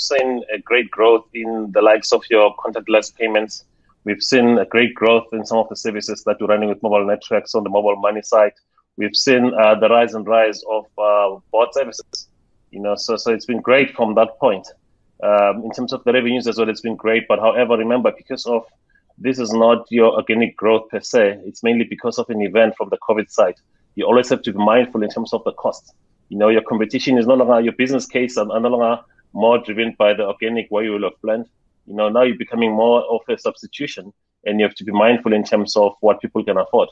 seen a great growth in the likes of your contactless payments. We've seen a great growth in some of the services that we're running with mobile networks on the mobile money side. We've seen uh, the rise and rise of uh, bot services. You know, so so it's been great from that point. Um, in terms of the revenues as well, it's been great. But however, remember, because of this is not your organic growth per se. It's mainly because of an event from the COVID side. You always have to be mindful in terms of the cost. You know, your competition is no longer your business case and no longer more driven by the organic will have planned. You know, now you're becoming more of a substitution and you have to be mindful in terms of what people can afford.